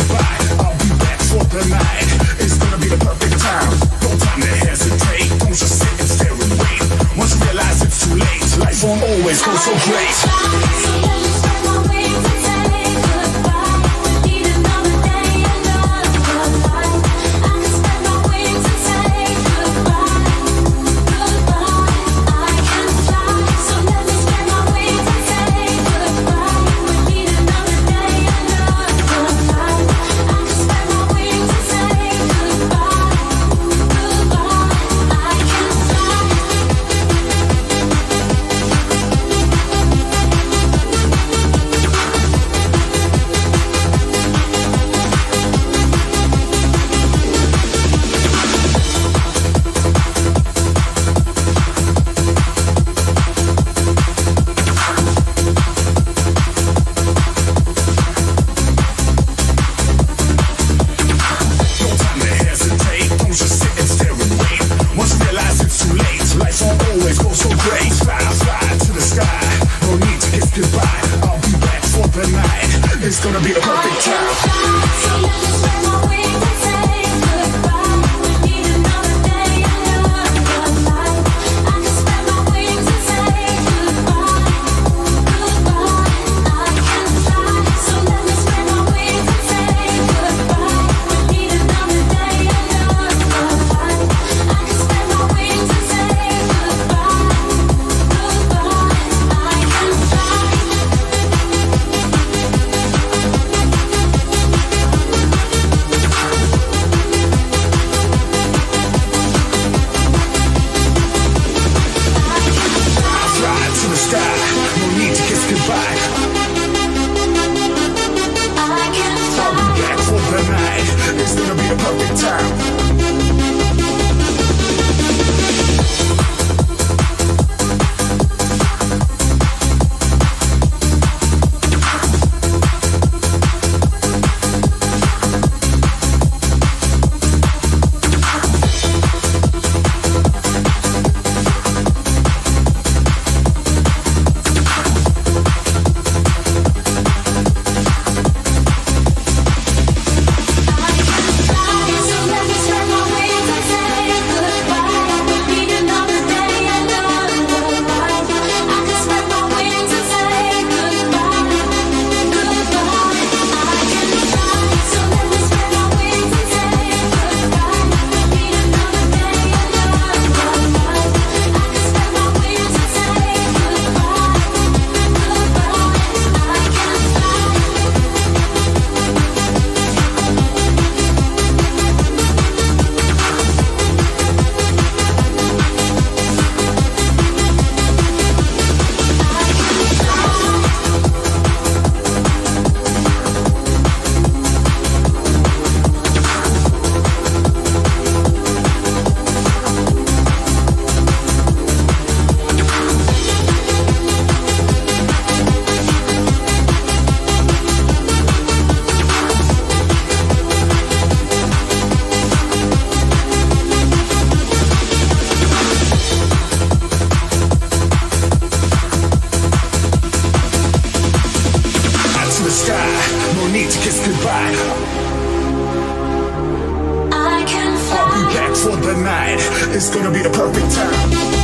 I'll be back for the night. It's gonna be the perfect time. No time to hesitate. Don't just sit and stare and wait. Once you realize it's too late, life won't always go so great. Goodbye. I'll be back for the night. It's gonna be the perfect time. No need to kiss goodbye. I'll be back for the night. It's gonna be the perfect time.